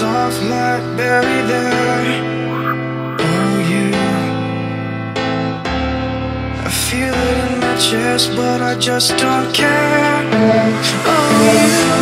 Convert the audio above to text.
soft light buried there. Oh, you. I feel it in my chest, but I just don't care. Oh, you.